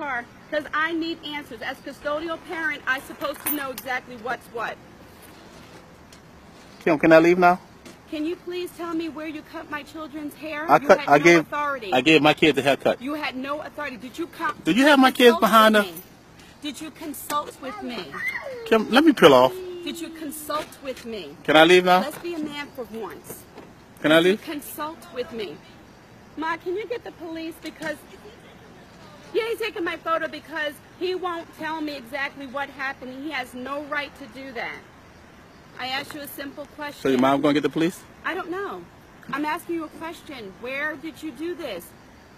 car because I need answers. As custodial parent, I'm supposed to know exactly what's what. Kim, can I leave now? Can you please tell me where you cut my children's hair? I you cut. had I no gave. authority. I gave my kids a haircut. You had no authority. Did you come? Do you have my kids behind her? Did you consult with me? Kim, let me peel off. Did you consult with me? Can I leave now? Let's be a man for once. Can I leave? Consult with me. Ma, can you get the police because yeah, he's taking my photo because he won't tell me exactly what happened. He has no right to do that. I asked you a simple question. So your mom gonna get the police? I don't know. I'm asking you a question. Where did you do this?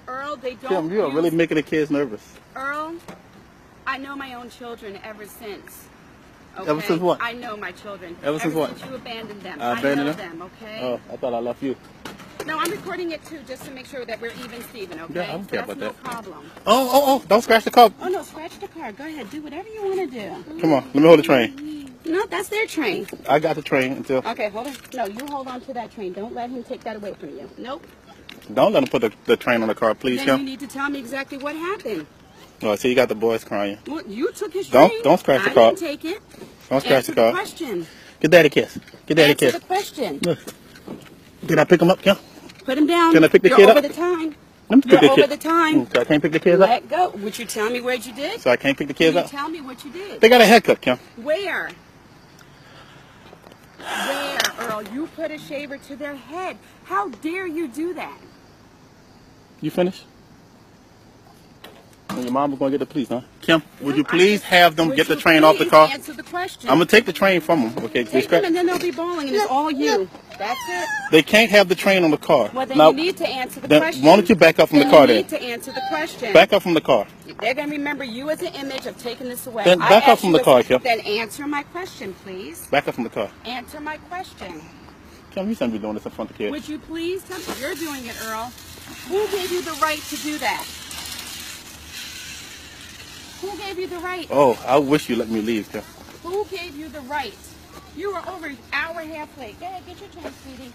Earl, they don't Kim, you are really making the kids nervous. Earl, I know my own children ever since. Okay? Ever since what? I know my children. Ever since what? you abandoned them. I abandoned know them? them, okay? Oh, I thought I left you. No, I'm recording it too, just to make sure that we're even, Steven, okay? Yeah, I don't care that's about no that. problem. Oh, oh, oh! Don't scratch the car. Oh no, scratch the car. Go ahead, do whatever you want to do. Come on, let me hold the train. No, that's their train. I got the train until. Okay, hold on. No, you hold on to that train. Don't let him take that away from you. Nope. Don't let him put the, the train on the car, please, then you need to tell me exactly what happened. Oh, see, you got the boys crying. Well, you took his Don't- train. don't scratch the car. I didn't take it. Don't scratch Answer the car. question. Get daddy a kiss. Get daddy a kiss. the question. Look. Did I pick him up, Kim? Put him down. Can I pick the You're kid over up? the time. Let me pick You're the over kid. the time. Mm, So I can't pick the kids up. Let go. Would you tell me what you did? So I can't pick the kids Can you up. tell me what you did? They got a haircut, Kim. Where? Where, Earl? You put a shaver to their head. How dare you do that? You finished? And your mom was gonna get the police, huh? Kim, would you please just- have them get the train off the car? Answer the question. I'm gonna take the train from them. Okay, Take them and then they'll be bawling and it's all you. That's it. they can't have the train on the car. Well, then now, you need to answer the then question. why don't you back up from then the car you then? need to answer the question. Back up from the car. They're going to remember you as an image of taking this away. Then I back up asked from you the a- car, Kim. Then answer my question, please. Back up from the car. Answer my question. Kim, you shouldn't be doing this in front of the kids. Would you please tell me? You're doing it, Earl. Who gave you the right to do that? Who gave you the right? Oh, I wish you let me leave, Kim. Who gave you the right? You were over an hour and a half late. Go ahead, get your train, sweetie.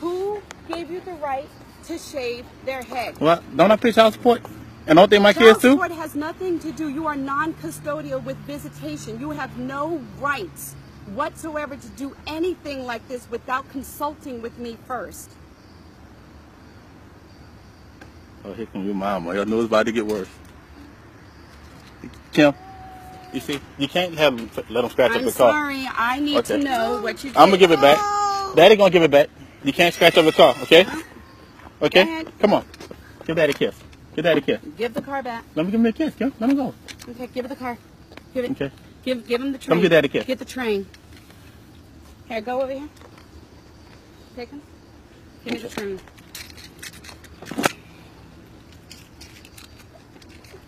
Who gave you the right to shave their head? What? Don't I pay child support? And don't they my Child kids too? Child support has nothing to do. You are non-custodial with visitation. You have no rights whatsoever to do anything like this without consulting with me first. Oh, here come your mama. I know it's about to get worse. Kim, you see, you can't have them let them scratch up I'm the car. sorry. I need to know what you did. I'm gonna give it back. Daddy gonna give it back. You can't scratch up the car, okay? Go Okay? ahead. Come on. Give daddy a kiss. Give daddy a kiss. Give the car back. Let me give him a kiss, Kim. Let him go. Okay, give it the car. Give it. Okay. Give give him the train. Come get Daddy a kiss. Get the train. Here, go over here. Take him. Give me the train.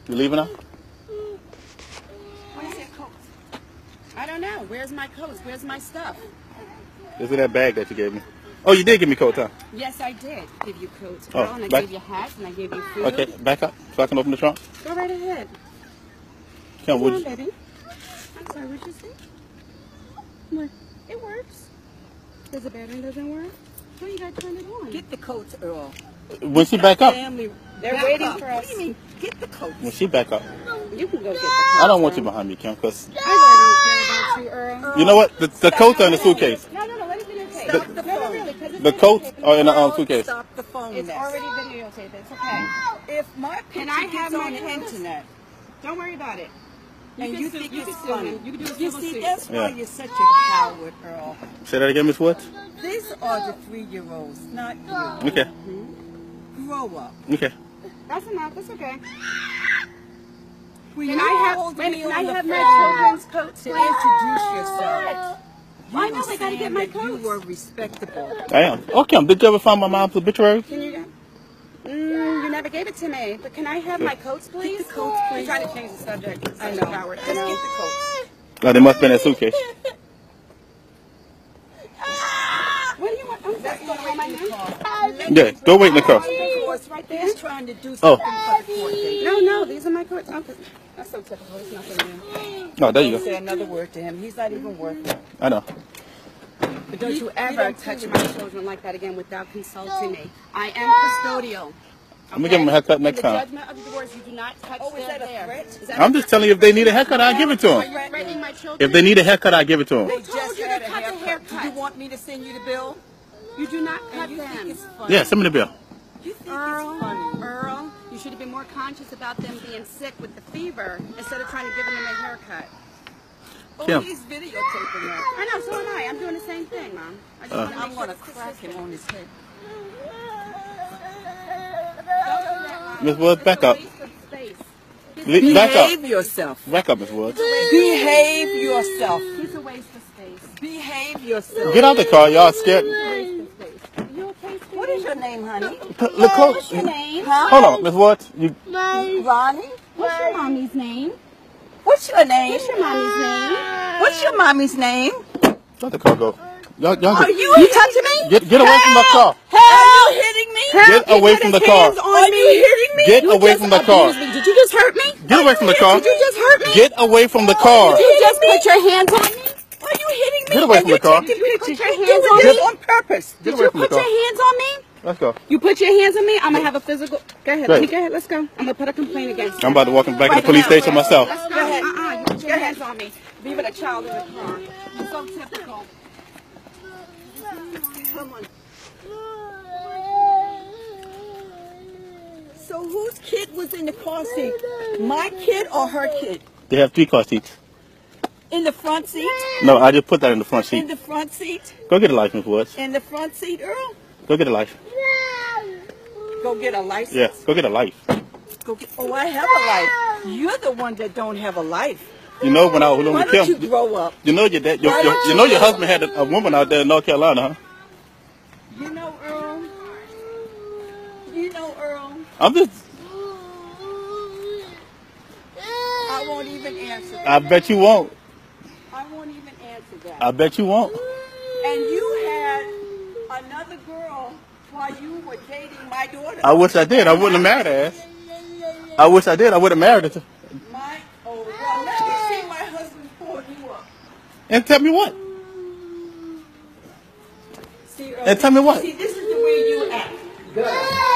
You leaving now? I don't know. Where's my coat? Where's my stuff? This is that bag that you gave me. Oh, you did give me coat, huh? Yes, I did give you coats, Oh, girl, and I back- gave you hats, and I gave you food. Okay, back up so I can open the trunk. Go right ahead. Kim, Come would on, you, baby. I'm sorry, what'd you say? What? It works. Does the battery doesn't work? So you gotta turn it on. Get the coats, Earl. when she back up? Family, They're back waiting up. for What us. do you mean? Get the coats. When she back up. you can go get the I don't want you behind me, Kim, because I really don't care about you, know what? The, the coats are in the suitcase. No, no, no, let it videotape. Stop no, the no, phone. really, 'cause it's The coats videotaped. are in the um, Earl, suitcase. Stop the phone. It's mess. already videotaped. It's okay. If my Can picture I have on my the internet, Don't worry about it. and can you think you it's can funny. You can do a you see, suit. that's why Yeah. you're such a coward, Earl. Say that again, Miss Woods? These are the three-year-olds, not you. Okay. Grow up. Okay. That's enough. That's okay. When Can I have, hold wait, me can I have my children's coats, to please? introduce yourself, you I know were they gotta get my that you coats. were respectable. I am. Oh, did you ever find my mom's obituary? Can you? Mm, you never gave it to me. But can I have my coats, please? Get the coats, please. I'm trying to change the subject. I know. Howard. Just get the coats. No, they must have been in that suitcase. What do you want? I'm sorry. You want to my hand? Yeah, go wait in the car. Right there. He's trying to do Oh. for the court. No, no. These are my coats. Okay. That's so typical. It's nothing new. No, there you go. say another word to him. He's not even worth it. I know. But don't you You ever don't touch my children like that again without consulting me. I am custodial. I'm gonna give him a haircut next time. divorce, you do not touch Oh, is that a threat? I'm just telling you if they need a haircut, I'll give it to Are them. you threatening my children? If they need a haircut, I'll give it to them. They told you to cut the haircut. Do haircut. you want me to send you the bill? You do not cut And you think them. it's funny? Yeah, send me the bill. You think Earl, it's funny? Earl, you should have been more conscious about them being sick with the fever instead of trying to give them a haircut. Oh, Kim. he's videotaping that. I know, so am I. I'm doing the same thing, Mom. I just Uh. want to I'm make gonna sure crack him on his head. Miss Woods, back up. Waste of space. Back up. Behave yourself. Back up, Miss Woods. Behave yourself. He's a waste of space. Behave yourself. Get out the car, y'all scared. Waste of space. You okay, sweetie? What is your name, honey? Look close. What's your name? Huh? Hold on, Miss Woods. You Ronnie? What's your mommy's name? What's your name? What's your mommy's name? What's your mommy's name? let the car go. Y'all, y'all Are you, you touching me? get get away from the car. Are you hitting me? Get away from the car. Are you hitting me? Get You away just from the car. me. Did you just hurt me? Get away from the car. Did you just hurt me? Get away from the car. Did you just put your hands on me? Are you hitting me? Get away And from you're the car. taking Put your hands on me? on purpose. Did you put your hands on me? Let's go. You put your hands on me, I'm gonna have a physical. Go ahead, Go let me go ahead. Let's go. I'm gonna put a complaint against you. I'm about to walk him back to the police station myself. Let's go. Go ahead. Uh-uh. You put your hands on me. Leaving a child in the car. You're so typical. Come on. So whose kid was in the car seat? My kid or her kid? They have three car seats. In the front seat? No, I just put that in the front seat. In the front seat? Go get a life, Miss Woods. In the front seat, Earl? Go get a life. Go get a license. Yeah, go get a life. Go get, oh, I have a life. You're the one that don't have a life. You know when I was Why with don't you grow up? you know your dad, your, your, you know your husband had a, a woman out there in North Carolina, huh? You know, Earl. You know, Earl. I'm just, I won't even answer. I bet you won't. I won't even answer that. I bet you won't. And you had another girl while you were dating my daughter. I wish I did. I wouldn't have married her. I wish I did. I would have married her. My, oh, well, let me see my husband pull you up. And tell me what? See, Earl, And uh, tell me what? See, this is the way you act. Girl.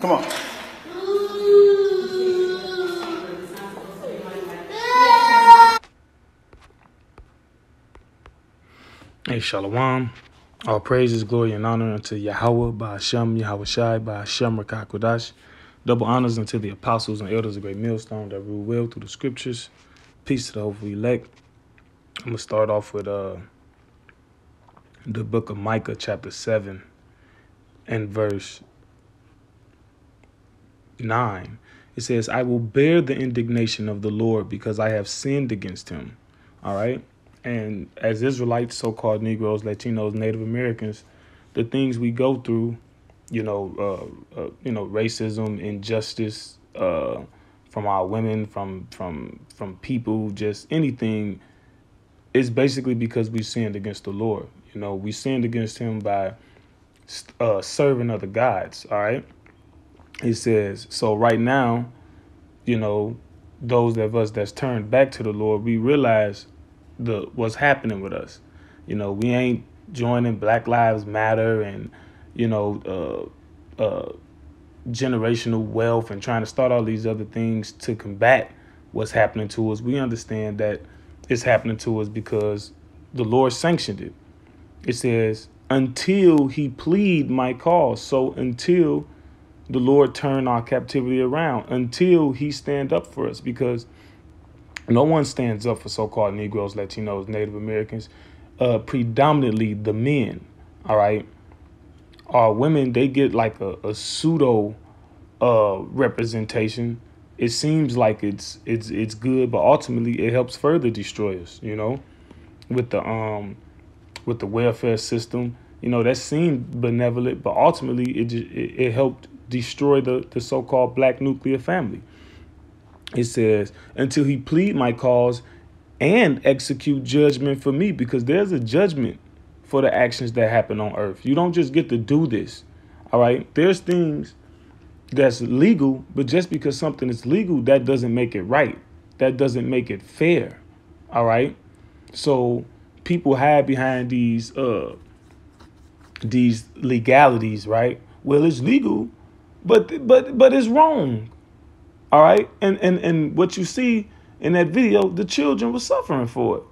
Come on. Hey, Shalom. All praises, glory, and honor unto Yahweh, by Hashem, Yahweh Shai, by Hashem. Double honors unto the apostles and elders of Great Millstone that rule well through the scriptures. Peace to the hopeful elect. I'm going to start off with uh, the book of Micah, chapter 7, and verse 9. It says, I will bear the indignation of the Lord because I have sinned against him. All right. And as Israelites, so called Negroes, Latinos, Native Americans, the things we go through, you know, uh, uh, you know, racism, injustice uh, from our women, from from from people, just anything, is basically because we sinned against the Lord. You know, we sinned against Him by uh, serving other gods. All right. He says so. Right now, you know, those of us that's turned back to the Lord, we realize the what's happening with us. You know, we ain't joining Black Lives Matter and you know uh, uh, generational wealth and trying to start all these other things to combat what's happening to us. We understand that it's happening to us because the Lord sanctioned it. It says until He plead my cause. So until the Lord turn our captivity around, until He stand up for us, because no one stands up for so-called Negroes, Latinos, Native Americans. Uh, predominantly the men. All right, our women they get like a, a pseudo uh, representation. It seems like it's it's it's good, but ultimately it helps further destroy us. You know, with the um with the welfare system. You know that seemed benevolent, but ultimately it it, it helped destroy the the so-called black nuclear family. It says, until he plead my cause and execute judgment for me, because there's a judgment for the actions that happen on earth. You don't just get to do this. All right. There's things that's legal, but just because something is legal, that doesn't make it right. That doesn't make it fair. All right. So people hide behind these uh these legalities, right? Well, it's legal, but but but it's wrong. All right? And and and what you see in that video, the children were suffering for it.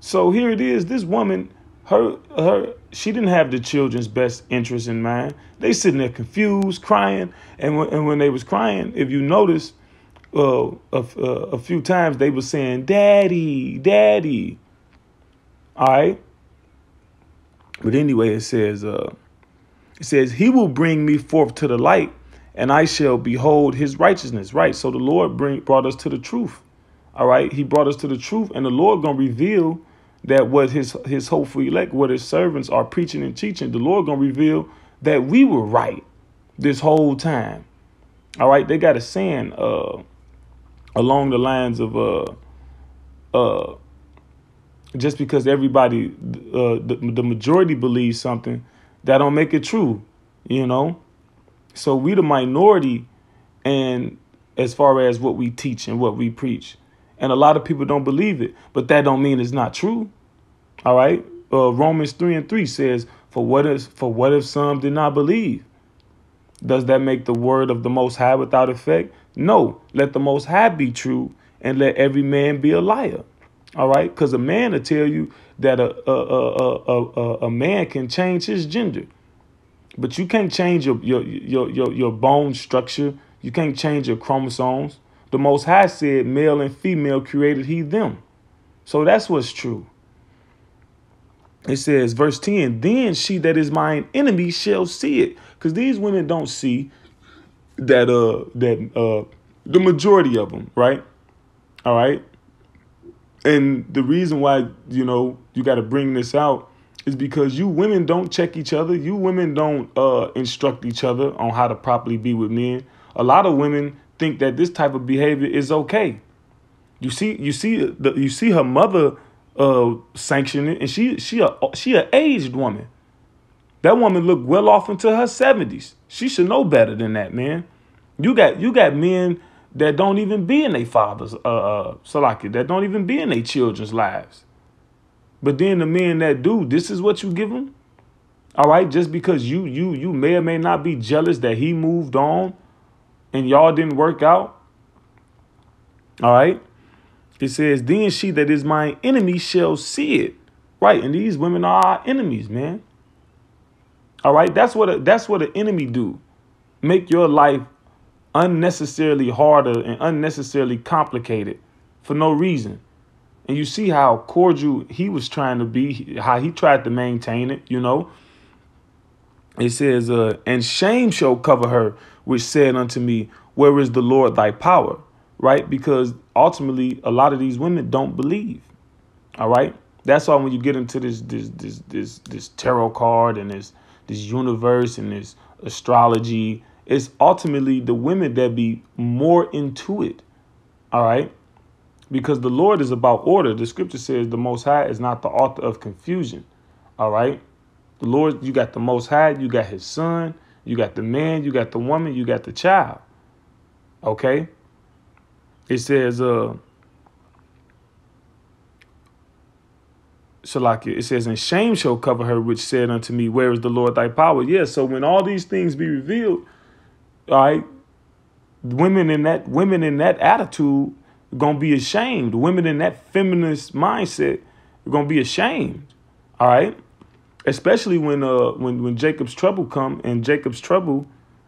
So here it is, this woman, her her she didn't have the children's best interest in mind. They sitting there confused, crying, and when, and when they was crying, if you notice, uh, a, uh, a few times they were saying, "Daddy, Daddy." All right. But anyway, it says, uh, it says, He will bring me forth to the light, and I shall behold his righteousness. Right. So the Lord bring brought us to the truth. All right. He brought us to the truth, and the Lord gonna reveal that what his his hopeful elect, what his servants are preaching and teaching, the Lord gonna reveal that we were right this whole time. All right. They got a saying uh along the lines of uh uh just because everybody uh the, the majority believes something that don't make it true you know so we the minority and as far as what we teach and what we preach. And a lot of people don't believe it but that don't mean it's not true. All right? Uh, romans 3 and 3 says for what is for what if some did not believe? Does that make the word of the most high without effect? No. Let the most high be true and let every man be a liar. All right, because a man will tell you that a a, a a a man can change his gender, but you can't change your your your your, your bone structure. You can't change your chromosomes. The Most High said, "Male and female created He them," so that's what's true. It says, verse ten: Then she that is mine enemy shall see it, because these women don't see that uh that uh the majority of them, right? All right and the reason why, you know, you got to bring this out is because you women don't check each other. You women don't uh, instruct each other on how to properly be with men. A lot of women think that this type of behavior is okay. You see, you see, the, you see her mother uh, sanction it, and she she a she a aged woman. That woman looked well off into her seventies. She should know better than that, man. You got you got men that don't even be in their fathers, uh, uh, Salaki, that don't even be in their children's lives. But then the men that do, this is what you give them. All right, just because you you you may or may not be jealous that he moved on, and y'all didn't work out. All right, it says, "Then she that is my enemy shall see it." Right, and these women are our enemies, man. All right, that's what a, that's what an enemy do. Make your life unnecessarily harder and unnecessarily complicated for no reason. And you see how cordial he was trying to be, how he tried to maintain it, you know. It says, uh, and shame shall cover her, which said unto me, Where is the Lord thy power? Right? Because ultimately a lot of these women don't believe. All right. That's why when you get into this this this this this tarot card and this this universe and this astrology it's ultimately the women that be more into it. All right. Because the Lord is about order. The scripture says the Most High is not the author of confusion. All right. The Lord, you got the Most High, you got His Son, you got the man, you got the woman, you got the child. Okay. It says, uh, Shalakia, it says, and shame shall cover her, which said unto me, Where is the Lord thy power? Yeah, so when all these things be revealed, all right, women in that women in that attitude gonna be ashamed. Women in that feminist mindset are gonna be ashamed. All right, especially when uh when when Jacob's trouble come and Jacob's trouble,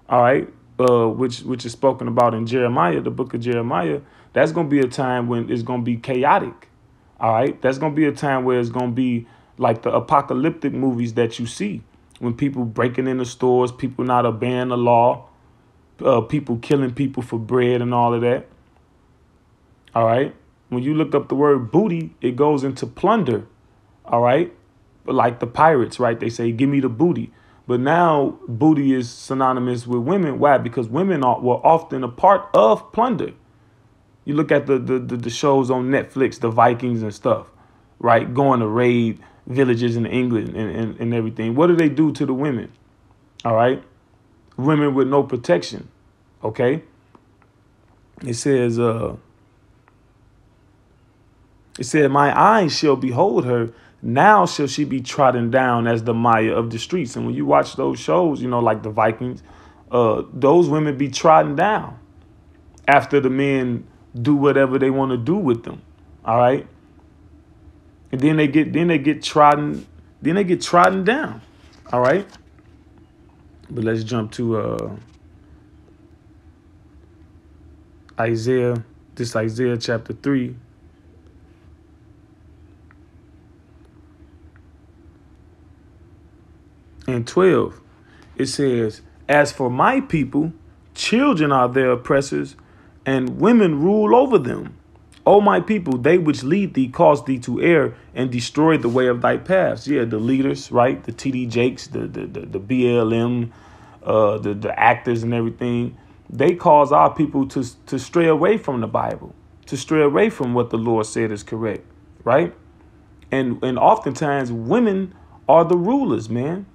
all right, uh which which is spoken about in Jeremiah, the book of Jeremiah. That's gonna be a time when it's gonna be chaotic. All right, that's gonna be a time where it's gonna be like the apocalyptic movies that you see when people breaking into stores, people not obeying the law uh, people killing people for bread and all of that. All right. When you look up the word booty, it goes into plunder. All right. But like the pirates, right? They say, give me the booty. But now booty is synonymous with women. Why? Because women are, were often a part of plunder. You look at the, the, the, the shows on Netflix, the Vikings and stuff, right? Going to raid villages in England and, and, and everything. What do they do to the women? All right women with no protection. Okay? It says, uh, it said, My eyes shall behold her, Now shall she be trodden down as the Maya of the streets. And when you watch those shows, you know, like the Vikings, uh, those women be trodden down after the men do whatever they want to do with them. All right. And then they get then they get trodden, then they get trodden down. All right. But let's jump to uh Isaiah, this Isaiah chapter 3. And 12, it says, As for my people, children are their oppressors, and women rule over them. O my people, they which lead thee cause thee to err and destroy the way of thy paths. Yeah, the leaders, right? The TD Jakes, the the the, the BLM, uh, the the actors and everything. They cause our people to to stray away from the Bible, to stray away from what the Lord said is correct, right? And and oftentimes women are the rulers, man.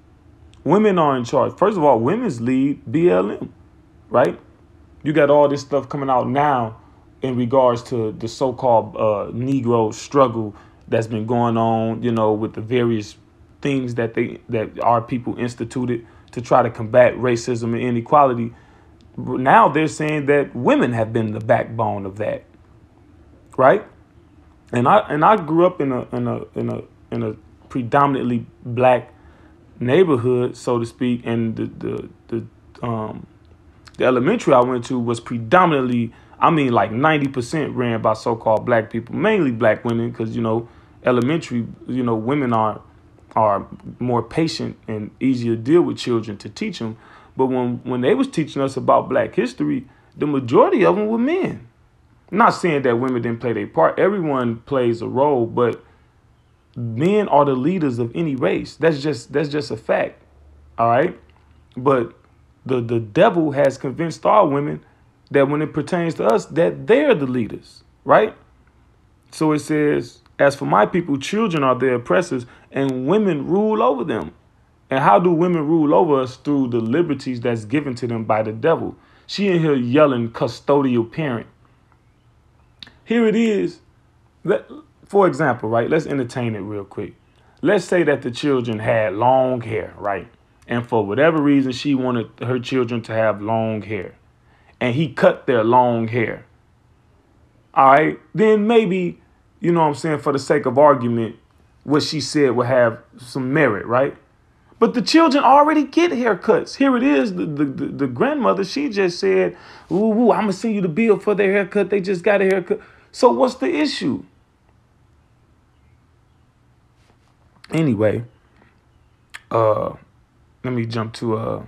Women are in charge. First of all, women's lead BLM, right? You got all this stuff coming out now in regards to the so-called uh, Negro struggle that's been going on, you know, with the various things that they that our people instituted to try to combat racism and inequality. Now they're saying that women have been the backbone of that, right? And I and I grew up in a in a in a in a predominantly black neighborhood, so to speak, and the the the um the elementary I went to was predominantly, I mean, like ninety percent ran by so-called black people, mainly black women, because you know, elementary, you know, women are are more patient and easier to deal with children to teach them. But when when they was teaching us about black history, the majority of them were men. I'm not saying that women didn't play their part. Everyone plays a role, but men are the leaders of any race. That's just that's just a fact. All right? But the the devil has convinced our women that when it pertains to us that they're the leaders, right? So it says, as for my people, children are their oppressors and women rule over them. And how do women rule over us through the liberties that's given to them by the devil? She in here yelling custodial parent. Here it is. Let, for example, right? Let's entertain it real quick. Let's say that the children had long hair, right? And for whatever reason, she wanted her children to have long hair. And he cut their long hair. All right. Then maybe, you know what I'm saying, for the sake of argument, what she said would have some merit, right? But the children already get haircuts. Here it is. The, the, the, the grandmother, she just said, ooh, ooh I'm going to send you the bill for their haircut. They just got a haircut. So what's the issue? Anyway, uh, let me jump to uh,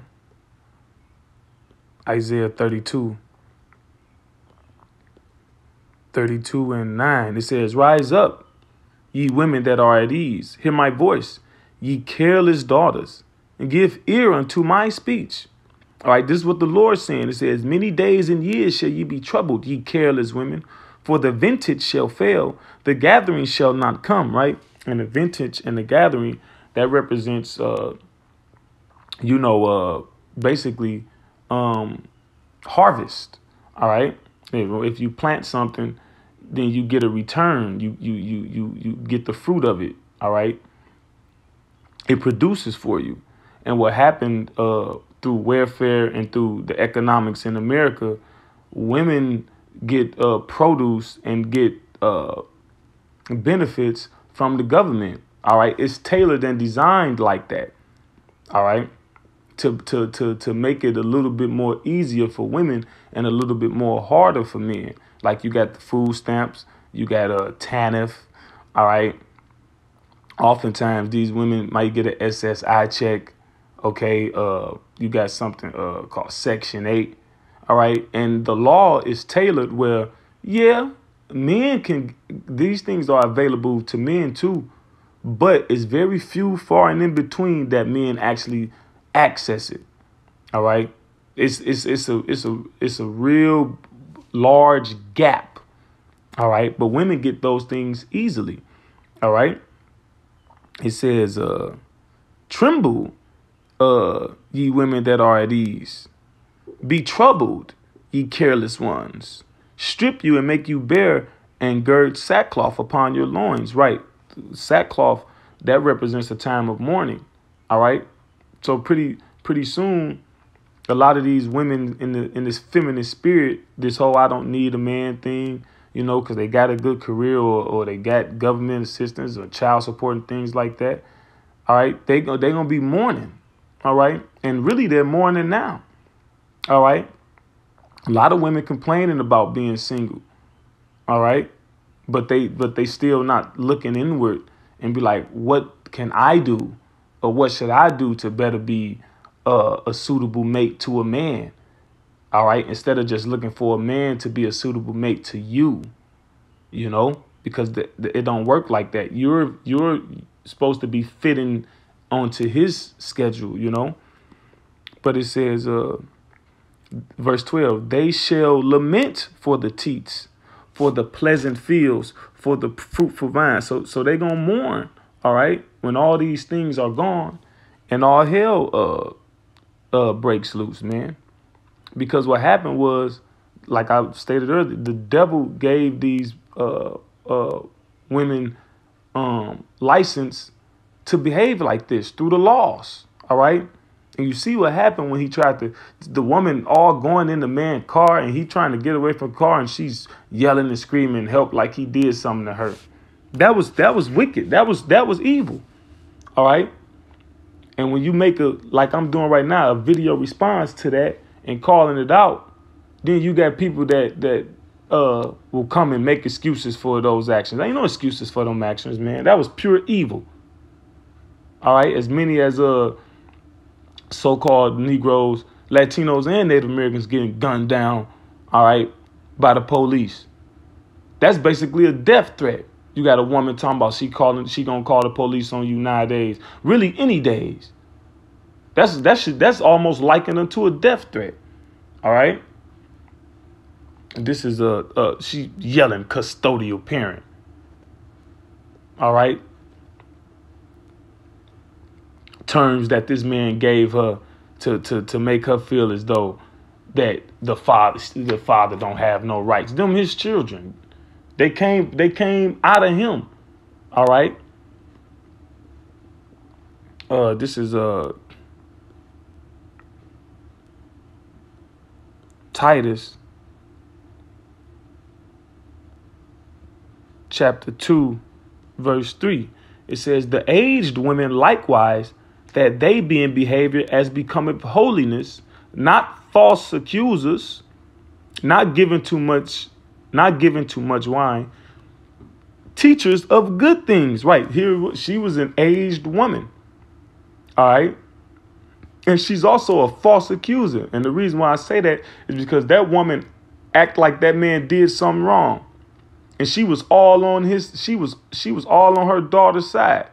Isaiah 32. 32 and 9. It says, Rise up, ye women that are at ease. Hear my voice, ye careless daughters, and give ear unto my speech. All right, this is what the Lord's saying. It says, Many days and years shall ye be troubled, ye careless women, for the vintage shall fail, the gathering shall not come, right? And the vintage and the gathering, that represents, uh, you know, uh, basically um, harvest. All right. If you plant something, then you get a return. You you you you you get the fruit of it. All right. It produces for you. And what happened uh, through welfare and through the economics in America, women get uh, produce and get uh, benefits from the government. All right, it's tailored and designed like that. All right, to to to to make it a little bit more easier for women and a little bit more harder for men. Like you got the food stamps, you got a TANF. All right. Oftentimes these women might get an SSI check. Okay, uh, you got something uh called Section Eight. All right, and the law is tailored where yeah, men can these things are available to men too, but it's very few far and in between that men actually access it. All right. It's it's it's a it's a it's a real large gap. All right. But women get those things easily. All right. It says, uh, tremble, uh, ye women that are at ease. Be troubled, ye careless ones strip you and make you bare and gird sackcloth upon your loins. Right. Sackcloth that represents a time of mourning. All right. So pretty pretty soon, a lot of these women in the in this feminist spirit, this whole I don't need a man thing, you know, because they got a good career or, or they got government assistance or child support and things like that. All right, they they gonna be mourning. All right, and really they're mourning now. All right, a lot of women complaining about being single. All right, but they but they still not looking inward and be like, what can I do, or what should I do to better be a suitable mate to a man? All right, instead of just looking for a man to be a suitable mate to you, you know, because the, the, it don't work like that. You're you're supposed to be fitting onto his schedule, you know. But it says, uh, verse 12, they shall lament for the teats, for the pleasant fields, for the fruitful vine. So so they gonna mourn, all right, when all these things are gone and all hell uh uh breaks loose, man. Because what happened was, like I stated earlier, the devil gave these uh uh women um license to behave like this through the laws. All right. And you see what happened when he tried to, the woman all going in the man's car and he trying to get away from car and she's yelling and screaming help like he did something to her. That was that was wicked. That was that was evil. All right. And when you make a like I'm doing right now, a video response to that and calling it out, then you got people that that uh will come and make excuses for those actions. Ain't no excuses for them actions, man. That was pure evil. All right, as many as uh so-called Negroes, Latinos, and Native Americans getting gunned down, all right, by the police. That's basically a death threat. You got a woman talking about she calling, she gonna call the police on you nowadays. Really, any days. That's that's that's almost likened unto a death threat. All right. This is a, a she yelling custodial parent. All right terms that this man gave her to to to make her feel as though that the father the father don't have no rights. Them his children. They came they came out of him. All right. Uh this is uh Titus chapter 2 verse 3 it says the aged women likewise that they be in behavior as becoming holiness, not false accusers, not giving too much, not giving too much wine, teachers of good things. Right here, she was an aged woman. All right. And she's also a false accuser. And the reason why I say that is because that woman act like that man did something wrong. And she was all on his she was she was all on her daughter's side.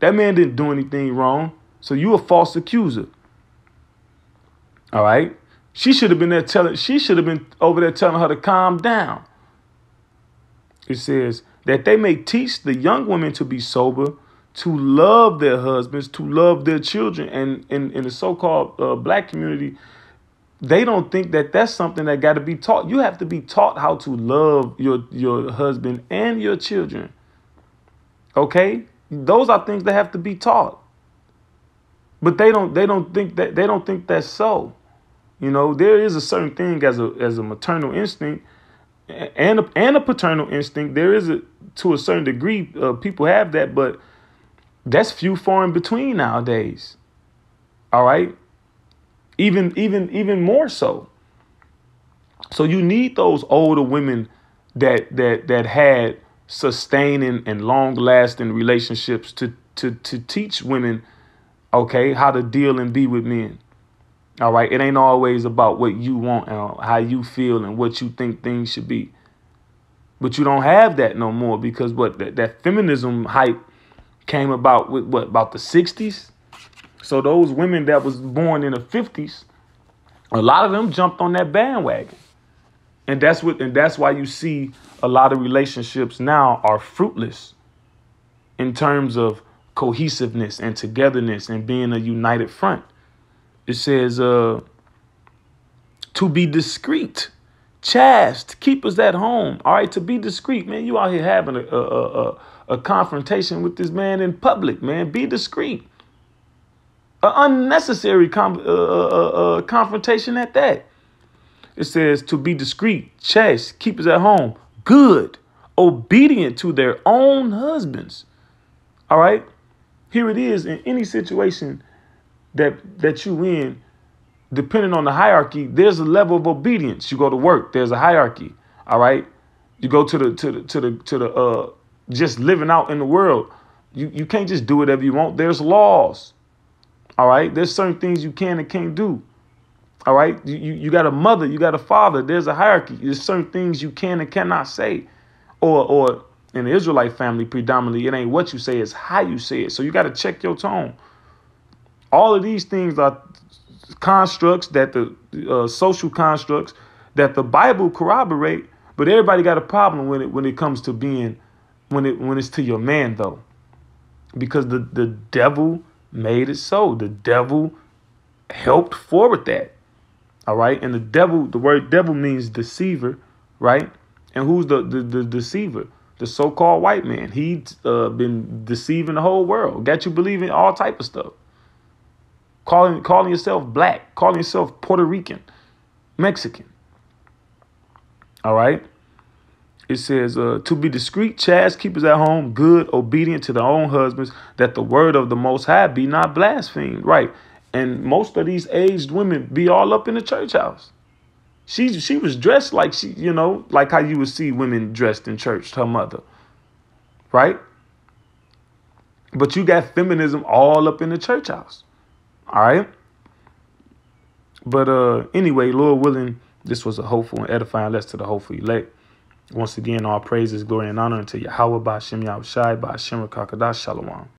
That man didn't do anything wrong. So you a false accuser. All right. She should have been there telling, she should have been over there telling her to calm down. It says that they may teach the young women to be sober, to love their husbands, to love their children. And in, in the so called uh, black community, they don't think that that's something that got to be taught. You have to be taught how to love your, your husband and your children. Okay? Those are things that have to be taught. But they don't they don't think that they don't think that's so. You know, there is a certain thing as a as a maternal instinct and a, and a paternal instinct. There is a to a certain degree uh, people have that, but that's few far in between nowadays. All right, even even even more so. So you need those older women that that that had sustaining and long lasting relationships to to to teach women okay, how to deal and be with men. All right, it ain't always about what you want and how you feel and what you think things should be. But you don't have that no more because what that, that feminism hype came about with what about the 60s? So those women that was born in the 50s, a lot of them jumped on that bandwagon. And that's what and that's why you see a lot of relationships now are fruitless in terms of cohesiveness and togetherness and being a united front. It says, uh, to be discreet, chaste, keep us at home. All right, to be discreet, man. You out here having a, a, a, a confrontation with this man in public, man. Be discreet. An unnecessary com- uh, uh, uh, uh, confrontation at that. It says to be discreet, chaste, keep us at home, good, obedient to their own husbands. All right. Here it is in any situation that that you in, depending on the hierarchy, there's a level of obedience. You go to work, there's a hierarchy. All right. You go to the to the to the to the uh just living out in the world. You you can't just do whatever you want. There's laws. All right. There's certain things you can and can't do. All right. You, you, you got a mother, you got a father. There's a hierarchy. There's certain things you can and cannot say. Or or in the Israelite family, predominantly, it ain't what you say, it's how you say it. So you got to check your tone. All of these things are constructs that the uh, social constructs that the Bible corroborate, but everybody got a problem with it when it comes to being when it when it's to your man though, because the the devil made it so. The devil helped forward that. All right, and the devil, the word devil means deceiver, right? And who's the the, the deceiver? The so-called white man. He's uh, been deceiving the whole world. Got you believing all type of stuff. Calling calling yourself black, calling yourself Puerto Rican, Mexican. All right. It says uh, to be discreet, chaste, keepers at home, good, obedient to their own husbands, that the word of the Most High be not blasphemed. Right. And most of these aged women be all up in the church house. She she was dressed like she, you know, like how you would see women dressed in church, her mother. Right? But you got feminism all up in the church house. All right? But uh anyway, Lord willing, this was a hopeful and edifying lesson to the hopeful elect. Once again, all praises, glory, and honor unto Yahweh by Shem Yahushai by Shem Kakadash Shalom.